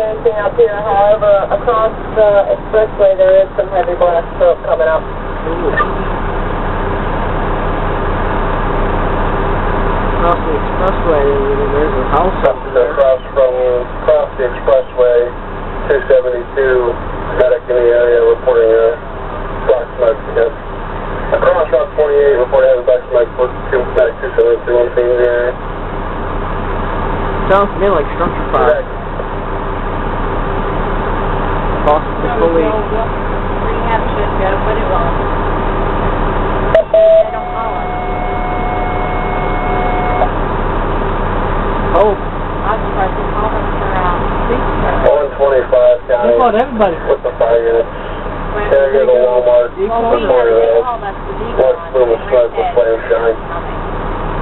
see anything up here. However, across the expressway, there is some heavy blast smoke coming up. Across the expressway, there's a house up there. Across from, across the expressway, 272, medic in the area reporting a black smoke. Yes. Across Route 28, reporting having black smoke for two, medic 272 on scene in the area. Sounds to me like structure fire. Possibly fully. Rehab should go, but it won't. They don't call us. Oh, I'm surprised they call us for, police service. 125 they county called everybody. with the fire units. When Carrying we the Walmart. Well, we Reporting never a get called us to be large on. plume of smoke with flame shine.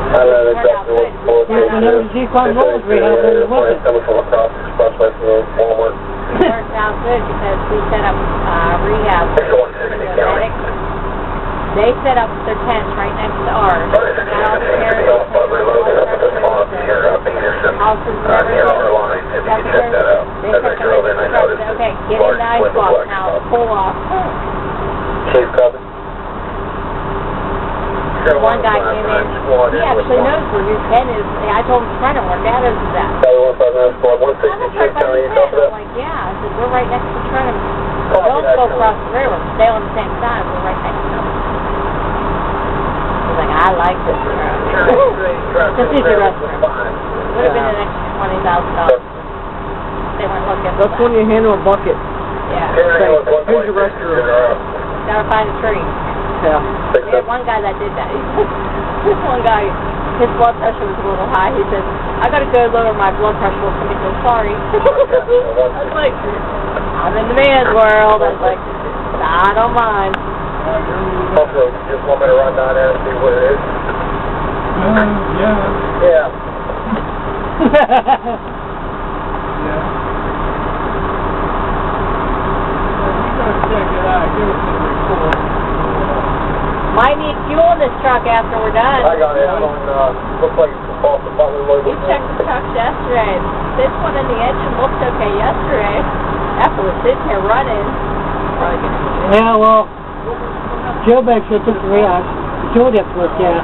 I don't know exactly what the bullet Yeah, whenever the decon rolls, we have it with Reporting it. coming from across the expressway from the Walmart. It worked out good because we set up, uh, rehab. for the medics. They set up their tents right next to ours. Got all the chairs, houses and everything. Secretary, they set the okay, get in the ice box now, pull off. Chief Cubby. One guy came in, he actually knows where his pen is. I told him, Brennan, where dad is at. Charlie 159 squad, I'm 160 right Chief by County, you copy pen. I'm that? like, yeah. I said, we're right next to Tarentum. Don't go across the river. Stay on the same side. We're right next to them. He's like, I like this road. This is your restaurant. Would have been an extra twenty thousand dollars. They went looking. for That's when you handle a bucket. Yeah. Here's your restroom. Gotta find a tree. Yeah. We had one guy that did that. This one guy, his blood pressure was a little high. He said, I gotta go lower my blood pressure. Well, somebody said, sorry. I was like, I'm in the man's world. I was like, I don't mind. Also, just want me to run down there and see what it is? yeah. Yeah. yeah. Check it out. Give us some report. Might need fuel in this truck after we're done. I got it on, uh, looks like it's off the Butler Road. We checked the trucks yesterday. This one in the engine looked okay yesterday. After we're sitting here running. Probably gonna Yeah, well, Joe back sure took the rehab. Joe didn't put gas.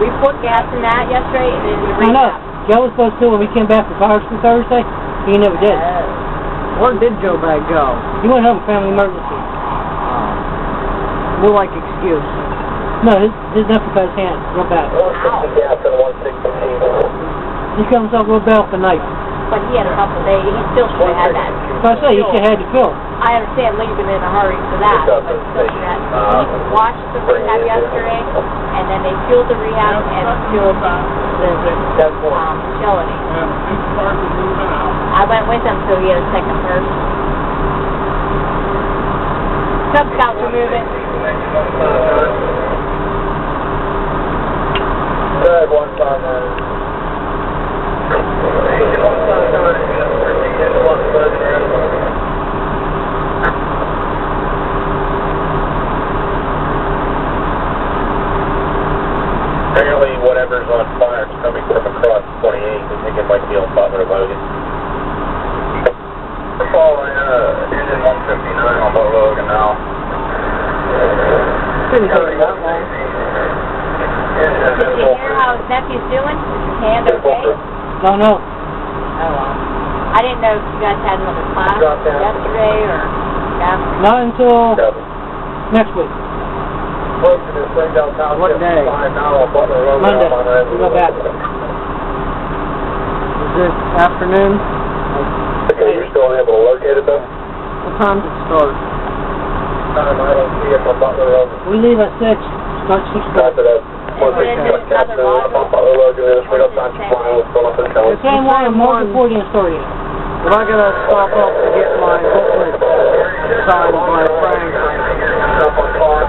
We put gas in that yesterday and then I the know. Joe was supposed to when we came back from Fire School Thursday. He never did. Uh, oh. Where did Joe Bag go? He went home, family emergency. Oh. More like excuse. No, his, his nephew got his hand real bad. 160 gas and 160 He comes up real bad for night. But he had a couple days. He still should have had that. So I say, he should have had to fill. I understand leaving in a hurry for that, but still should have. He watched the rehab yesterday, and then they fueled the rehab and fueled the, um, facility. I went with him till he had a second first. Cub Scouts are moving. Good, one five nine. Apparently, whatever's on fire is coming from across 28. We think it might be on Butler Logan. We're following, uh, using 159 on Butler Logan now. Didn't take him that long. Did you hear how his nephew's doing? Is his hand okay? Don't know. Oh, well. I didn't know if you guys had another class yesterday or, yeah. Not until next week. Close to the Springdale Township. What day? Line now on Butler Road. Monday. now on We go back. Is it afternoon? Okay, you're still able to locate it though? What time does it start? Time, I don't see it from Butler Road. We leave at six, start six Copy thirty. that. One Put in sixty, up on Butler Road, and then straight up Township line, we'll fill up the The challenge. same one, more before the story is. But I gotta stop up to get my booklet signed by Frank. Up on pond.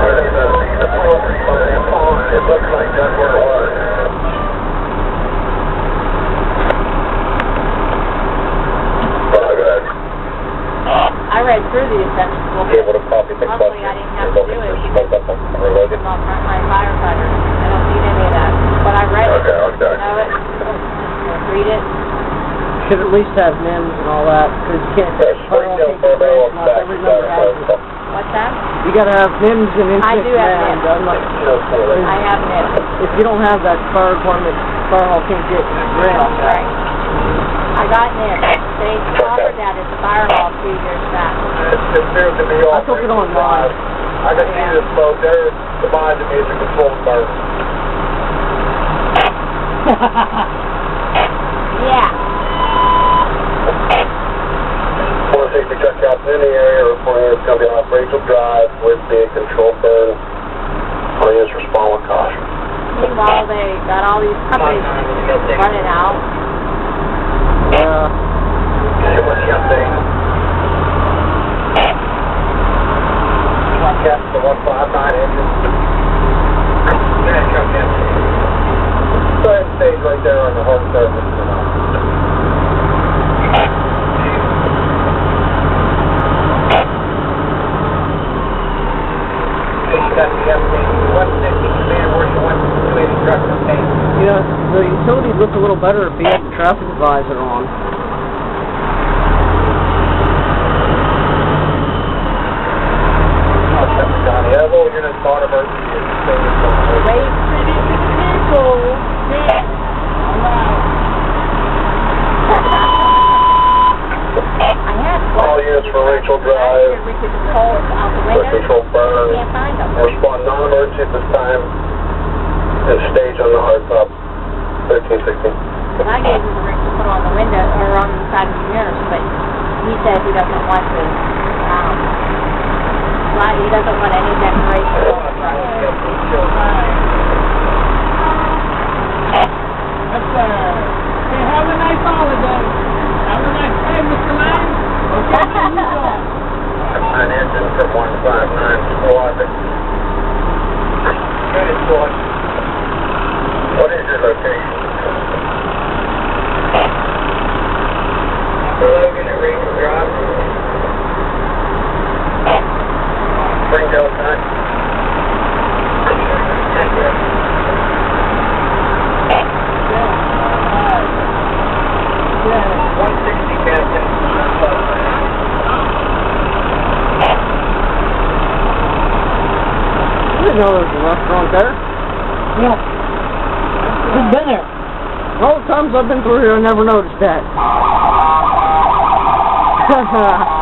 Where there's a, the pond, the pond, it looks like that's where it was. Well, go ahead. I read through the essentials book. Be able to copy the Luckily, question. I didn't have to do it Spoke up on Butler Road. I'm not my firefighter. I don't need any of that. But I read it. Okay, okay. You know it. Read it. should at least have NIMS and all that, because you can't There's take fire spring can't get not every to member has it. What's that? You gotta have NIMS and I do have command. NIMS. Unlike, I have NIPS. if you don't have that, fire department, fire hall can't get grants. Right. I got NIPS. They offered that at the fire hall two years back. It appears to be I all. took it online. I can see this boat there, the behind the major control burn. Yeah. Four sixty truck captain in the area reporting it's gonna be off Rachel Drive with the control burn. Please respond with caution. Meanwhile, they got all these companies running out. Yeah. 159 engine. Yeah, come down. Go ahead and right there on the home surface. You know, the utility looked a little better if traffic advisor on. You're gonna start. Wait for the vehicle. I had All units for Rachel Drive, we could out the window. control burn. Can't find them. Respond non-emergency at this time. And stage on the hard top, thirteen sixteen. I gave him the ring to put on the window, or on the side of the mirrors, but he says he doesn't want to, um, he doesn't want any decorations on the front. That's, uh, hey, have a nice holiday. Have a nice day, Mr. Lang. Okay, how you doing? Engine from one five nine squad. Unit squad. What is your location? At Rachel Drive. Springdale time. One sixty Captain. I didn't know there was a restaurant there. Yeah. We've been there. All the times I've been through here, I never noticed that.